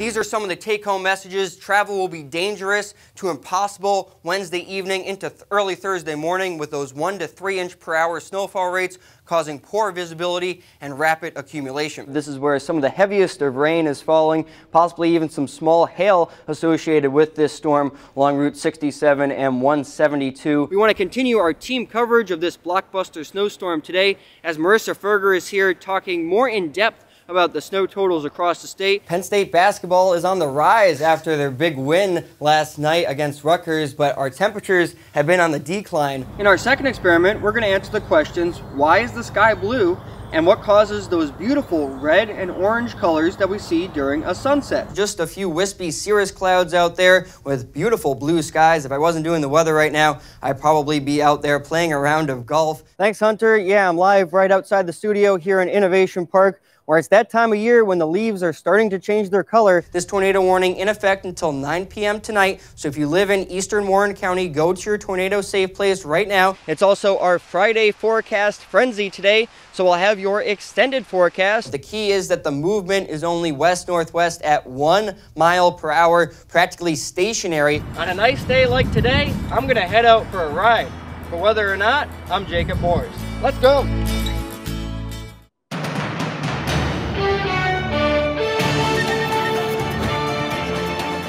These are some of the take-home messages. Travel will be dangerous to impossible Wednesday evening into th early Thursday morning with those 1 to 3 inch per hour snowfall rates causing poor visibility and rapid accumulation. This is where some of the heaviest of rain is falling, possibly even some small hail associated with this storm along Route 67 and 172. We want to continue our team coverage of this blockbuster snowstorm today as Marissa Ferger is here talking more in depth about the snow totals across the state. Penn State basketball is on the rise after their big win last night against Rutgers, but our temperatures have been on the decline. In our second experiment, we're going to answer the questions, why is the sky blue? and what causes those beautiful red and orange colors that we see during a sunset. Just a few wispy cirrus clouds out there with beautiful blue skies. If I wasn't doing the weather right now, I'd probably be out there playing a round of golf. Thanks, Hunter. Yeah, I'm live right outside the studio here in Innovation Park where it's that time of year when the leaves are starting to change their color. This tornado warning in effect until 9 p.m. tonight. So if you live in eastern Warren County, go to your tornado safe place right now. It's also our Friday forecast frenzy today. So we'll have your extended forecast. The key is that the movement is only west-northwest at one mile per hour, practically stationary. On a nice day like today, I'm gonna head out for a ride. But whether or not, I'm Jacob Morse. Let's go.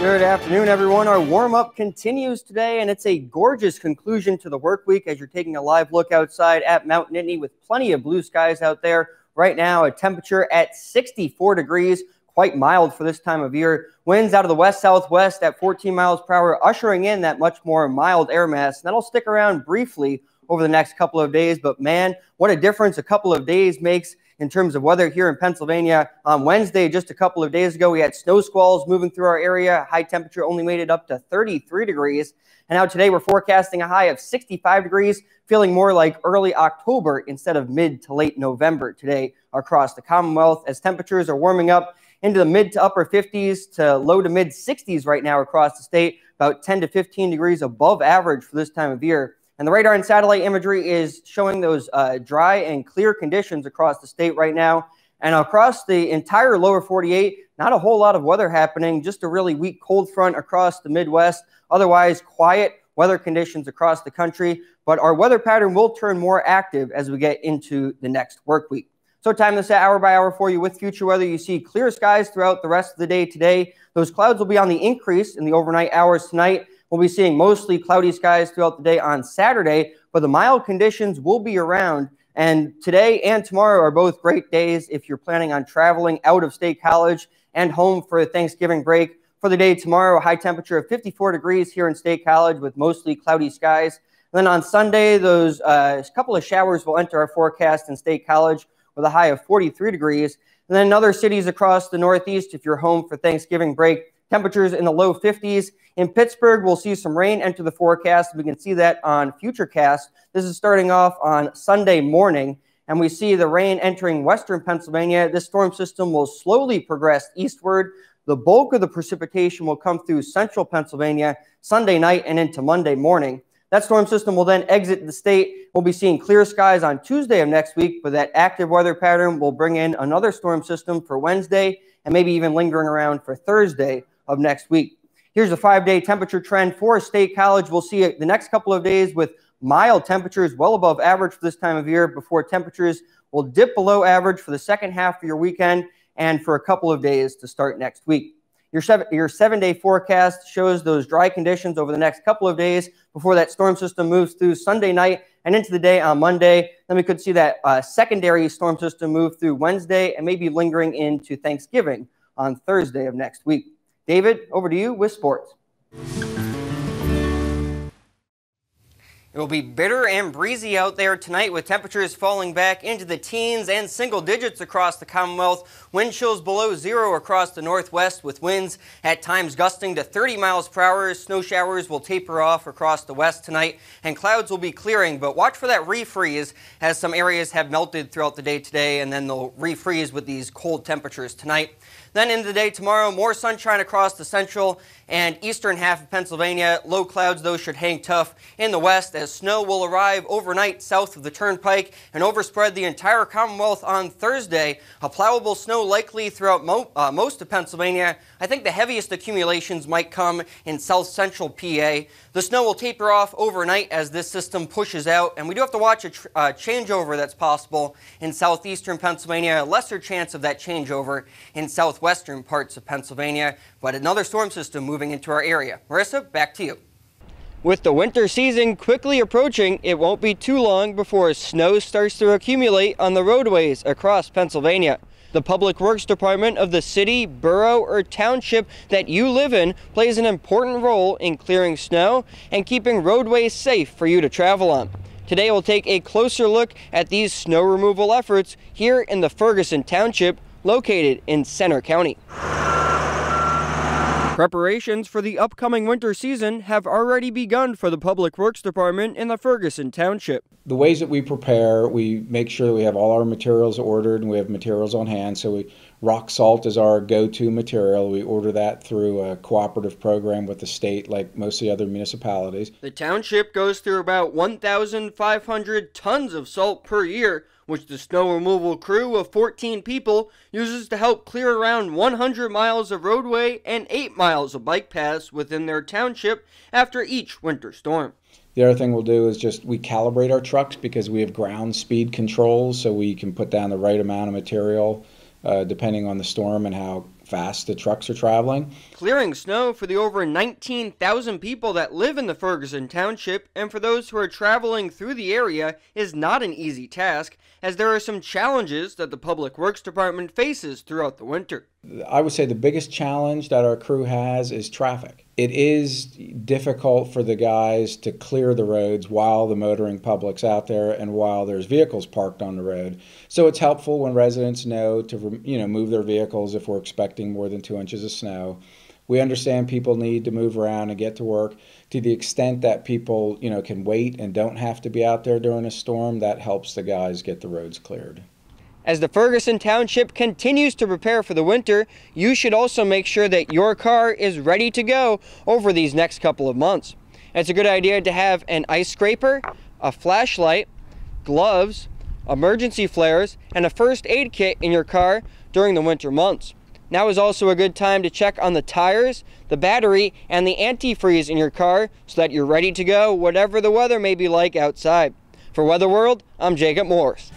Good afternoon, everyone. Our warm-up continues today, and it's a gorgeous conclusion to the work week as you're taking a live look outside at Mount Nittany with plenty of blue skies out there. Right now, a temperature at 64 degrees, quite mild for this time of year. Winds out of the west-southwest at 14 miles per hour, ushering in that much more mild air mass. And that'll stick around briefly over the next couple of days, but man, what a difference a couple of days makes in terms of weather here in Pennsylvania. On Wednesday, just a couple of days ago, we had snow squalls moving through our area. High temperature only made it up to 33 degrees. And now today we're forecasting a high of 65 degrees, feeling more like early October instead of mid to late November today across the Commonwealth as temperatures are warming up into the mid to upper 50s to low to mid 60s right now across the state, about 10 to 15 degrees above average for this time of year. And the radar and satellite imagery is showing those uh, dry and clear conditions across the state right now. And across the entire lower 48, not a whole lot of weather happening, just a really weak cold front across the Midwest. Otherwise, quiet weather conditions across the country. But our weather pattern will turn more active as we get into the next work week. So time this hour by hour for you with future weather. You see clear skies throughout the rest of the day today. Those clouds will be on the increase in the overnight hours tonight. We'll be seeing mostly cloudy skies throughout the day on Saturday, but the mild conditions will be around. And today and tomorrow are both great days if you're planning on traveling out of state college and home for Thanksgiving break. For the day tomorrow, a high temperature of 54 degrees here in State College with mostly cloudy skies. And then on Sunday, those uh, couple of showers will enter our forecast in State College with a high of 43 degrees. And then in other cities across the Northeast, if you're home for Thanksgiving break, Temperatures in the low 50s. In Pittsburgh, we'll see some rain enter the forecast. We can see that on Futurecast. This is starting off on Sunday morning, and we see the rain entering western Pennsylvania. This storm system will slowly progress eastward. The bulk of the precipitation will come through central Pennsylvania Sunday night and into Monday morning. That storm system will then exit the state. We'll be seeing clear skies on Tuesday of next week, but that active weather pattern will bring in another storm system for Wednesday and maybe even lingering around for Thursday of next week. Here's a five-day temperature trend for State College. We'll see the next couple of days with mild temperatures well above average for this time of year before temperatures will dip below average for the second half of your weekend and for a couple of days to start next week. Your seven, your seven day forecast shows those dry conditions over the next couple of days before that storm system moves through Sunday night and into the day on Monday. Then we could see that uh, secondary storm system move through Wednesday and maybe lingering into Thanksgiving on Thursday of next week. David, over to you with sports. It will be bitter and breezy out there tonight with temperatures falling back into the teens and single digits across the Commonwealth. Wind chills below zero across the northwest with winds at times gusting to 30 miles per hour. Snow showers will taper off across the west tonight and clouds will be clearing, but watch for that refreeze as some areas have melted throughout the day today and then they'll refreeze with these cold temperatures tonight. Then in the day tomorrow, more sunshine across the central and eastern half of Pennsylvania. Low clouds, those should hang tough in the west as snow will arrive overnight south of the turnpike and overspread the entire Commonwealth on Thursday. A plowable snow likely throughout mo uh, most of Pennsylvania. I think the heaviest accumulations might come in south central PA. The snow will taper off overnight as this system pushes out, and we do have to watch a uh, changeover that's possible in southeastern Pennsylvania. A lesser chance of that changeover in south southwestern parts of Pennsylvania, but another storm system moving into our area. Marissa, back to you. With the winter season quickly approaching, it won't be too long before snow starts to accumulate on the roadways across Pennsylvania. The Public Works Department of the city, borough, or township that you live in plays an important role in clearing snow and keeping roadways safe for you to travel on. Today we'll take a closer look at these snow removal efforts here in the Ferguson Township located in Centre County. Preparations for the upcoming winter season have already begun for the Public Works Department in the Ferguson Township. The ways that we prepare, we make sure we have all our materials ordered and we have materials on hand. So we, rock salt is our go-to material. We order that through a cooperative program with the state like most of the other municipalities. The township goes through about 1,500 tons of salt per year which the snow removal crew of 14 people uses to help clear around 100 miles of roadway and 8 miles of bike paths within their township after each winter storm. The other thing we'll do is just we calibrate our trucks because we have ground speed controls so we can put down the right amount of material uh, depending on the storm and how fast the trucks are traveling. Clearing snow for the over 19,000 people that live in the Ferguson Township and for those who are traveling through the area is not an easy task, as there are some challenges that the Public Works Department faces throughout the winter. I would say the biggest challenge that our crew has is traffic. It is difficult for the guys to clear the roads while the motoring public's out there and while there's vehicles parked on the road. So it's helpful when residents know to you know move their vehicles if we're expecting more than two inches of snow. We understand people need to move around and get to work. To the extent that people you know can wait and don't have to be out there during a storm, that helps the guys get the roads cleared. As the Ferguson Township continues to prepare for the winter, you should also make sure that your car is ready to go over these next couple of months. It's a good idea to have an ice scraper, a flashlight, gloves, emergency flares, and a first aid kit in your car during the winter months. Now is also a good time to check on the tires, the battery, and the antifreeze in your car so that you're ready to go whatever the weather may be like outside. For Weather World, I'm Jacob Morse.